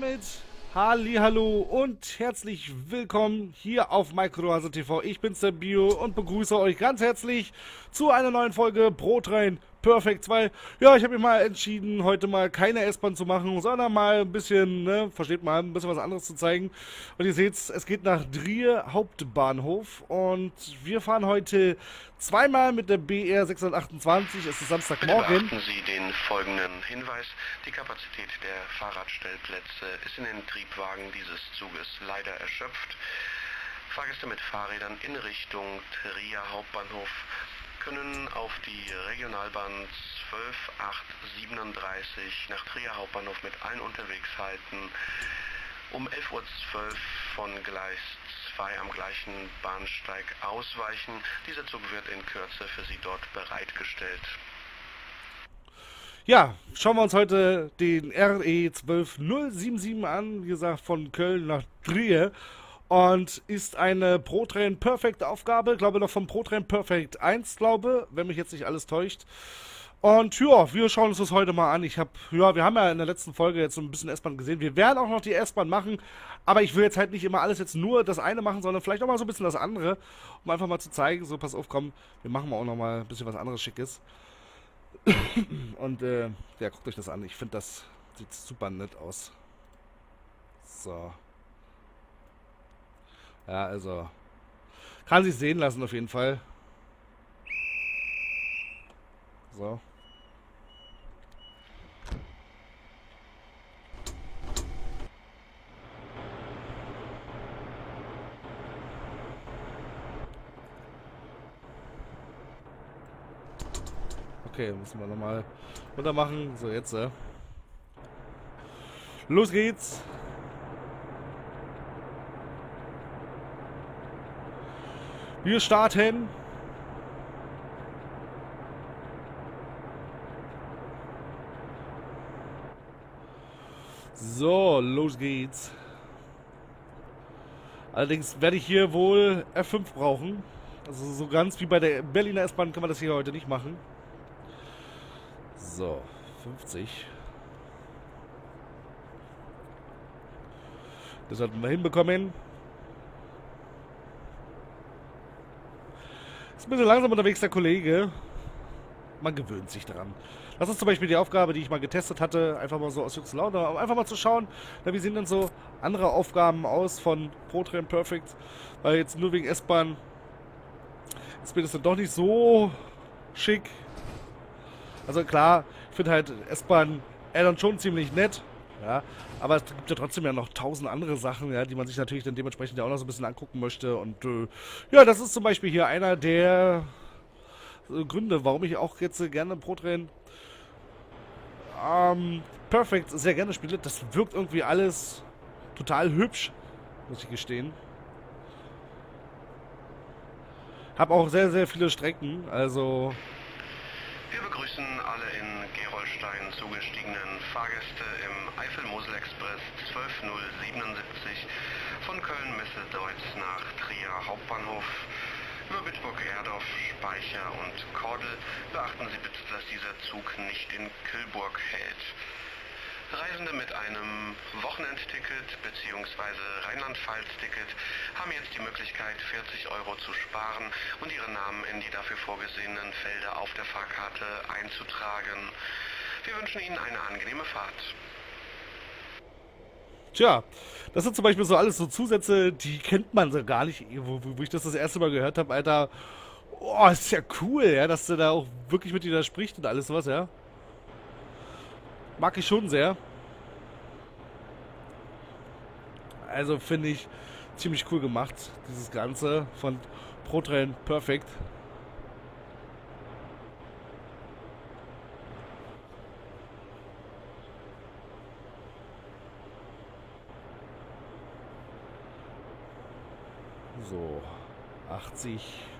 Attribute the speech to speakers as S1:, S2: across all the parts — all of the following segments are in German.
S1: damit Hallo und herzlich willkommen hier auf Microhase TV. Ich bin's der Bio und begrüße euch ganz herzlich zu einer neuen Folge Brotrein Perfect 2. Ja, ich habe mich mal entschieden, heute mal keine S-Bahn zu machen, sondern mal ein bisschen, ne, versteht mal, ein bisschen was anderes zu zeigen. Und ihr seht, es geht nach Drier Hauptbahnhof und wir fahren heute zweimal mit der BR 628. Es ist Samstagmorgen.
S2: Beachten Sie den folgenden Hinweis. Die Kapazität der Fahrradstellplätze ist in den Triebwagen dieses Zuges leider erschöpft. Fahrgäste mit Fahrrädern in Richtung Trier Hauptbahnhof können auf die Regionalbahn 12837 nach Trier Hauptbahnhof mit allen Unterwegszeiten um 11.12 Uhr von Gleis 2 am gleichen Bahnsteig ausweichen. Dieser Zug wird in Kürze für Sie dort bereitgestellt.
S1: Ja, schauen wir uns heute den RE 12077 an, wie gesagt, von Köln nach Trier und ist eine ProTrain Perfect Aufgabe, glaube noch vom ProTrain Perfect 1, glaube, wenn mich jetzt nicht alles täuscht. Und ja, wir schauen uns das heute mal an. Ich habe, ja, wir haben ja in der letzten Folge jetzt so ein bisschen S-Bahn gesehen. Wir werden auch noch die S-Bahn machen, aber ich will jetzt halt nicht immer alles jetzt nur das eine machen, sondern vielleicht auch mal so ein bisschen das andere, um einfach mal zu zeigen, so pass auf, komm, wir machen mal auch noch mal ein bisschen was anderes Schickes. Und äh, ja, guckt euch das an. Ich finde, das sieht super nett aus. So. Ja, also. Kann sich sehen lassen auf jeden Fall. So. Okay, müssen wir nochmal runter machen. So, jetzt. Äh. Los geht's. Wir starten. So, los geht's. Allerdings werde ich hier wohl F5 brauchen. Also so ganz wie bei der Berliner S-Bahn kann man das hier heute nicht machen. So, 50. Das sollten wir hinbekommen. Ein bisschen langsam unterwegs, der Kollege. Man gewöhnt sich daran. Das ist zum Beispiel die Aufgabe, die ich mal getestet hatte. Einfach mal so aus Jux Laune. Um einfach mal zu schauen, na, wie sehen denn so andere Aufgaben aus von ProTrain Perfect. Weil jetzt nur wegen S-Bahn ist mir das dann doch nicht so schick. Also klar, ich finde halt S-Bahn Addon schon ziemlich nett. Ja, aber es gibt ja trotzdem ja noch tausend andere Sachen, ja, die man sich natürlich dann dementsprechend ja auch noch so ein bisschen angucken möchte. Und äh, ja, das ist zum Beispiel hier einer der äh, Gründe, warum ich auch jetzt äh, gerne ProTrain ähm, Perfect sehr gerne spiele. Das wirkt irgendwie alles total hübsch, muss ich gestehen. Hab auch sehr, sehr viele Strecken, also
S2: begrüßen alle in Gerolstein zugestiegenen Fahrgäste im Eifel-Mosel-Express 12077 von Köln-Messe-Deutz nach Trier Hauptbahnhof über Bitburg-Erdorf, Speicher und Kordel. Beachten Sie bitte, dass dieser Zug nicht in Kühlburg hält. Reisende mit einem Wochenendticket bzw. Rheinland-Pfalz-Ticket haben jetzt die Möglichkeit, 40 Euro zu sparen und ihre Namen in die dafür vorgesehenen Felder auf der Fahrkarte einzutragen. Wir wünschen Ihnen eine angenehme Fahrt.
S1: Tja, das sind zum Beispiel so alles so Zusätze, die kennt man so gar nicht, wo, wo ich das das erste Mal gehört habe, Alter. Oh, ist ja cool, ja, dass der da auch wirklich mit dir da spricht und alles was, ja. Mag ich schon sehr. Also finde ich ziemlich cool gemacht, dieses Ganze von ProTrain Perfect. So, 80.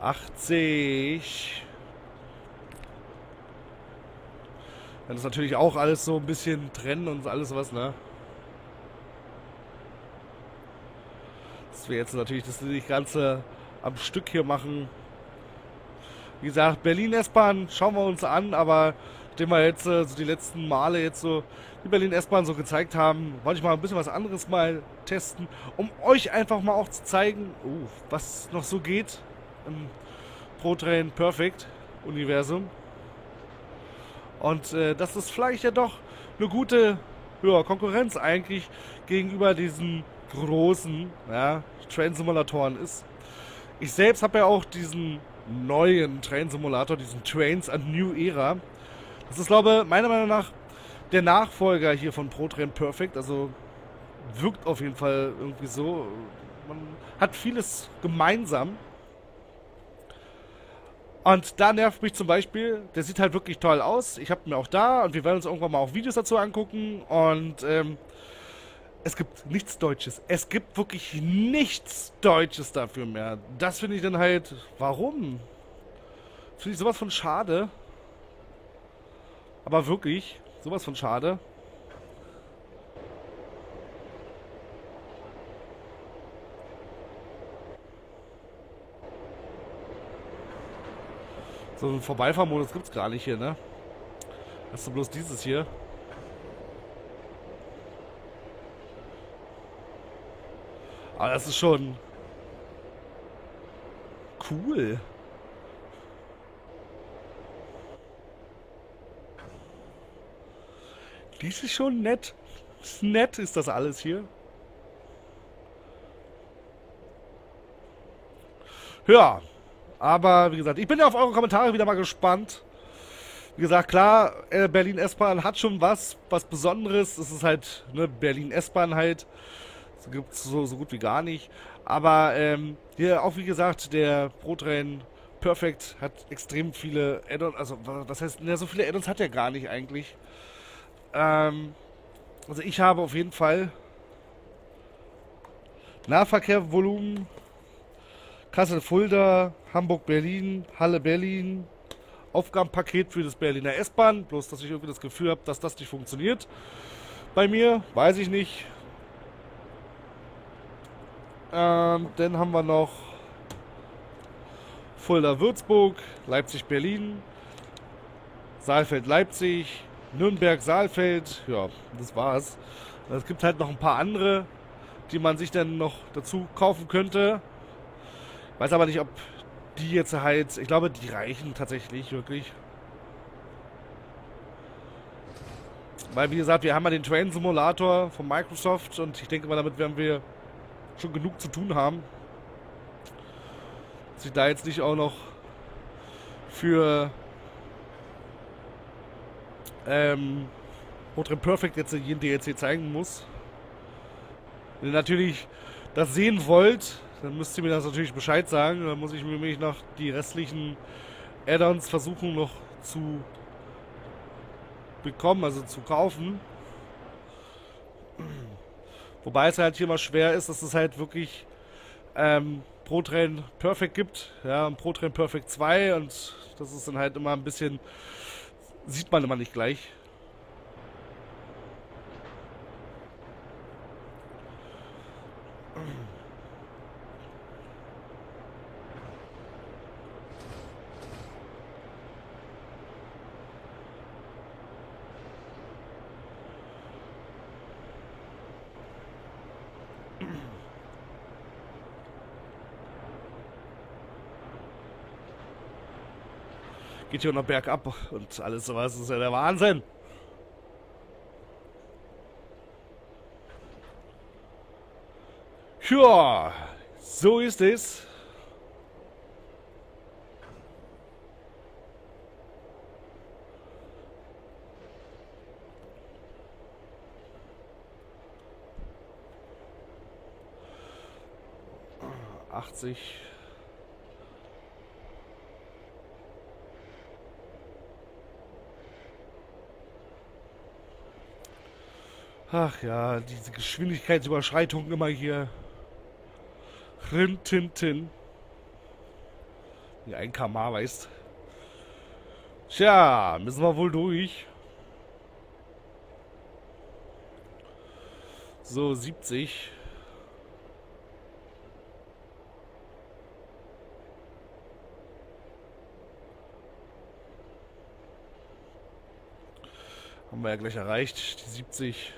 S1: 80. Dann ist natürlich auch alles so ein bisschen trennen und alles was, ne? dass wir jetzt natürlich das ganze am Stück hier machen. Wie gesagt, Berlin S-Bahn schauen wir uns an, aber nachdem wir jetzt äh, so die letzten Male jetzt so die Berlin S-Bahn so gezeigt haben, wollte ich mal ein bisschen was anderes mal testen, um euch einfach mal auch zu zeigen, uh, was noch so geht im ProTrain Perfect Universum. Und äh, dass es vielleicht ja doch eine gute ja, Konkurrenz eigentlich gegenüber diesen großen ja, Train-Simulatoren ist. Ich selbst habe ja auch diesen neuen Train-Simulator, diesen Trains a New Era. Das ist, glaube ich, meiner Meinung nach der Nachfolger hier von ProTrain Perfect. Also wirkt auf jeden Fall irgendwie so. Man hat vieles gemeinsam. Und da nervt mich zum Beispiel, der sieht halt wirklich toll aus. Ich habe mir auch da und wir werden uns irgendwann mal auch Videos dazu angucken. Und ähm, es gibt nichts Deutsches. Es gibt wirklich nichts Deutsches dafür mehr. Das finde ich dann halt, warum? Finde ich sowas von schade. Aber wirklich, sowas von schade. So einen Vorbeifahrmodus gibt es gar nicht hier, ne? Hast du bloß dieses hier. Aber das ist schon cool. Dies ist schon nett. Nett ist das alles hier. Ja, aber wie gesagt, ich bin ja auf eure Kommentare wieder mal gespannt. Wie gesagt, klar, äh, Berlin S-Bahn hat schon was, was Besonderes. Es ist halt eine Berlin S-Bahn halt. Das gibt es so, so gut wie gar nicht. Aber ähm, hier auch wie gesagt, der ProTrain Perfect hat extrem viele Add-ons. Also, was heißt, ja, so viele Add-ons hat er gar nicht eigentlich. Ähm, also, ich habe auf jeden Fall Nahverkehrvolumen Kassel-Fulda, Hamburg-Berlin, Halle-Berlin, Aufgabenpaket für das Berliner S-Bahn. Bloß, dass ich irgendwie das Gefühl habe, dass das nicht funktioniert. Bei mir, weiß ich nicht. Ähm, dann haben wir noch Fulda-Würzburg, Leipzig-Berlin, Saalfeld-Leipzig, Nürnberg-Saalfeld. Ja, das war's. Es gibt halt noch ein paar andere, die man sich dann noch dazu kaufen könnte. Weiß aber nicht, ob die jetzt halt. Ich glaube, die reichen tatsächlich wirklich. Weil, wie gesagt, wir haben ja den Train Simulator von Microsoft und ich denke mal, damit werden wir schon genug zu tun haben. Dass ich da jetzt nicht auch noch für ähm, Motorin Perfect jetzt jeden DLC zeigen muss. Wenn ihr natürlich das sehen wollt, dann müsst ihr mir das natürlich Bescheid sagen. Dann muss ich mir nämlich noch die restlichen Add-ons versuchen noch zu bekommen, also zu kaufen. Wobei es halt hier mal schwer ist, dass es halt wirklich ähm, Pro Train Perfect gibt. Ja, Pro Train Perfect 2 und das ist dann halt immer ein bisschen, sieht man immer nicht gleich. Geht hier noch bergab und alles sowas. Ist ja der Wahnsinn. Ja, so ist es. Achtzig. Ach ja, diese Geschwindigkeitsüberschreitung immer hier. Rin, tin, tin. Wie ein Kamar, weißt. Tja, müssen wir wohl durch. So, 70. Haben wir ja gleich erreicht, die 70.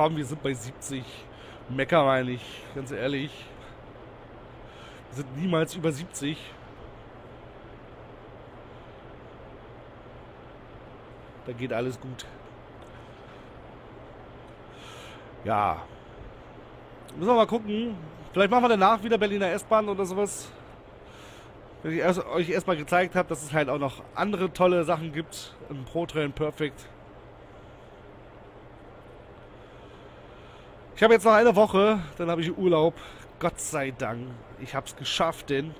S1: komm, wir sind bei 70. Mecker meine ich, ganz ehrlich. Wir sind niemals über 70. Da geht alles gut. Ja. Müssen wir mal gucken. Vielleicht machen wir danach wieder Berliner S-Bahn oder sowas. Wenn ich euch erstmal gezeigt habe, dass es halt auch noch andere tolle Sachen gibt im Pro Train Perfect. Ich habe jetzt noch eine Woche, dann habe ich Urlaub. Gott sei Dank. Ich habe es geschafft, denn...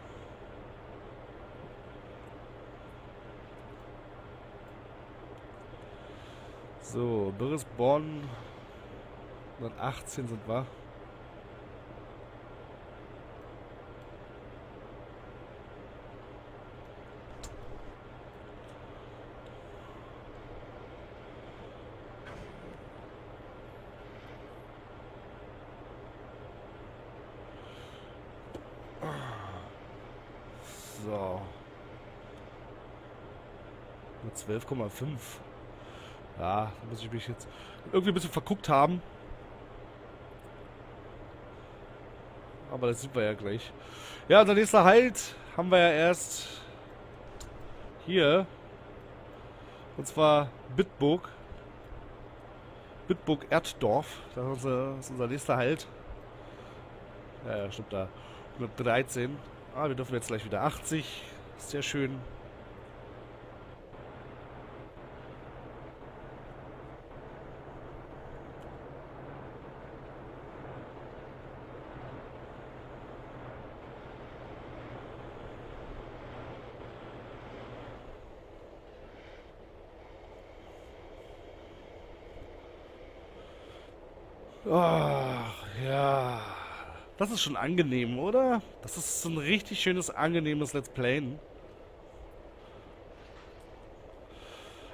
S1: So, Birrisborn. 118 sind wir. So. Nur 12,5. Ja, da muss ich mich jetzt irgendwie ein bisschen verguckt haben. Aber das sieht man ja gleich. Ja, unser nächster Halt haben wir ja erst hier. Und zwar Bitburg. Bitburg Erddorf. Das ist unser, das ist unser nächster Halt. Ja, ja, stimmt da. 113. Ah, wir dürfen jetzt gleich wieder 80. Sehr schön. Ach, ja. Das ist schon angenehm, oder? Das ist so ein richtig schönes, angenehmes Let's Playen.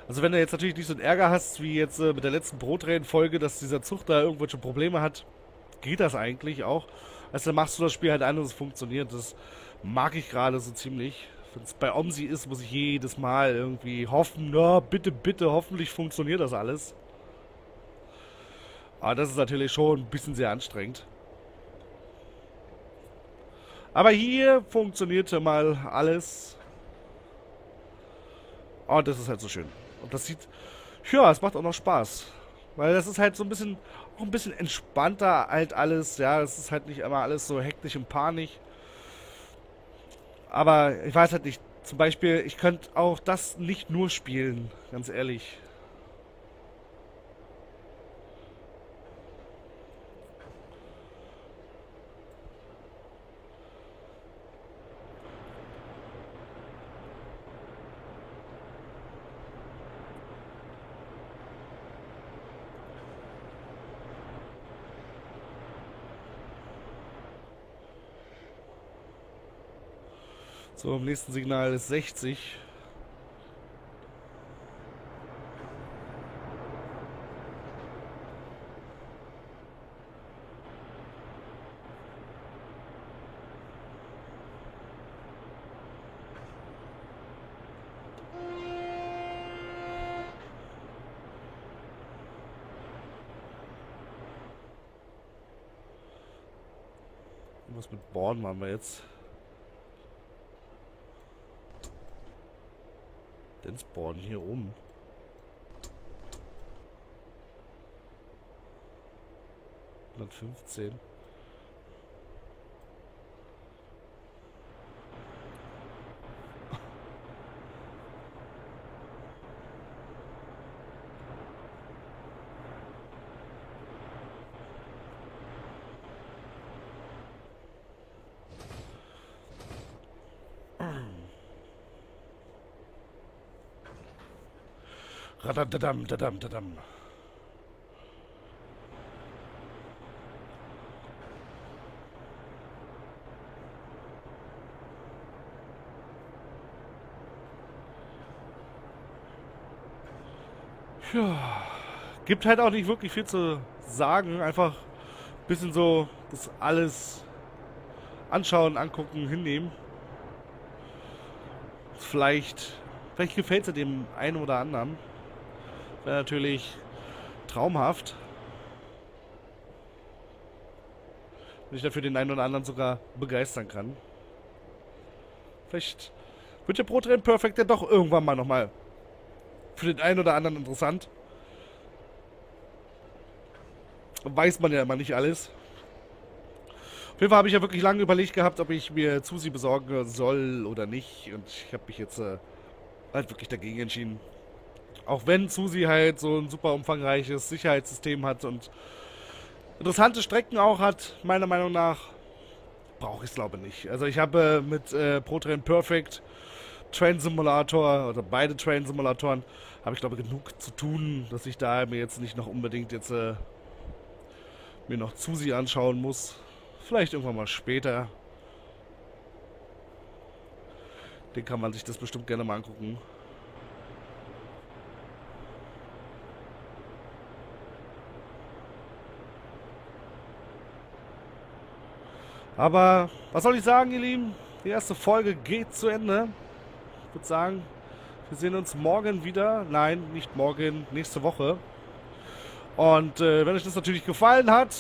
S1: Also wenn du jetzt natürlich nicht so einen Ärger hast, wie jetzt äh, mit der letzten Brotränen-Folge, dass dieser Zug da irgendwelche Probleme hat, geht das eigentlich auch. Also dann machst du das Spiel halt an und es funktioniert. Das mag ich gerade so ziemlich. Wenn es bei Omsi ist, muss ich jedes Mal irgendwie hoffen, na, bitte, bitte, hoffentlich funktioniert das alles. Aber das ist natürlich schon ein bisschen sehr anstrengend. Aber hier funktionierte mal alles. Und das ist halt so schön. Und das sieht... Ja, es macht auch noch Spaß. Weil das ist halt so ein bisschen... Auch ein bisschen entspannter halt alles. Ja, es ist halt nicht immer alles so hektisch und panisch. Aber ich weiß halt nicht. Zum Beispiel, ich könnte auch das nicht nur spielen. Ganz ehrlich. So, im nächsten Signal ist 60. Was mit Born machen wir jetzt? Denn spawnen hier rum? Hundertfünfzehn. Radadadam, Dadam, dadam, dadam, dadam. Ja, gibt halt auch nicht wirklich viel zu sagen. Einfach ein bisschen so das alles anschauen, angucken, hinnehmen. Vielleicht, vielleicht gefällt es dem einen oder anderen. Wäre natürlich traumhaft. Wenn ich dafür den einen oder anderen sogar begeistern kann. Vielleicht wird der Pro-Train Perfect ja doch irgendwann mal nochmal für den einen oder anderen interessant. Weiß man ja immer nicht alles. Auf jeden Fall habe ich ja wirklich lange überlegt gehabt, ob ich mir Zusi besorgen soll oder nicht. Und ich habe mich jetzt äh, halt wirklich dagegen entschieden. Auch wenn Susi halt so ein super umfangreiches Sicherheitssystem hat und interessante Strecken auch hat, meiner Meinung nach, brauche ich es glaube nicht. Also ich habe äh, mit äh, ProTrain Perfect Train Simulator oder beide Train Simulatoren habe ich glaube genug zu tun, dass ich da mir jetzt nicht noch unbedingt jetzt äh, mir noch Susi anschauen muss. Vielleicht irgendwann mal später. Den kann man sich das bestimmt gerne mal angucken. Aber was soll ich sagen, ihr Lieben? Die erste Folge geht zu Ende. Ich würde sagen, wir sehen uns morgen wieder. Nein, nicht morgen, nächste Woche. Und äh, wenn euch das natürlich gefallen hat,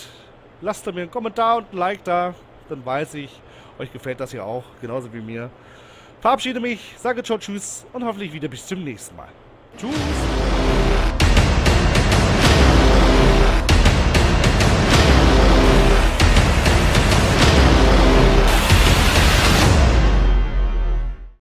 S1: lasst mir einen Kommentar und ein Like da. Dann weiß ich, euch gefällt das ja auch, genauso wie mir. Verabschiede mich, sage ciao, tschüss und hoffentlich wieder bis zum nächsten Mal. Tschüss!